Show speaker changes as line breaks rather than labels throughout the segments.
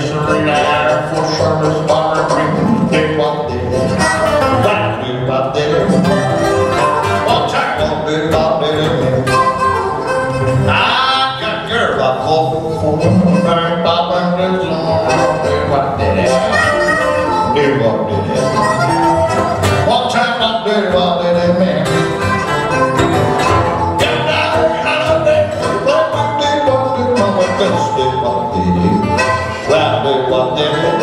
the spot, do what did it, what do what did it, what time did it. I got your buckle, and do what did it, do what did it. What time what did what did it did it.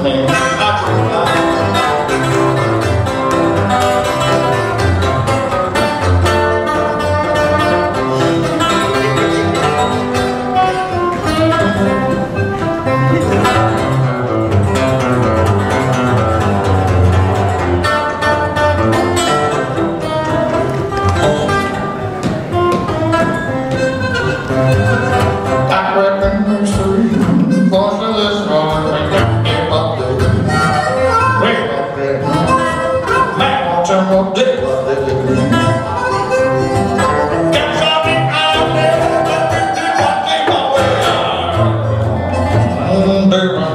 Thank you. wonder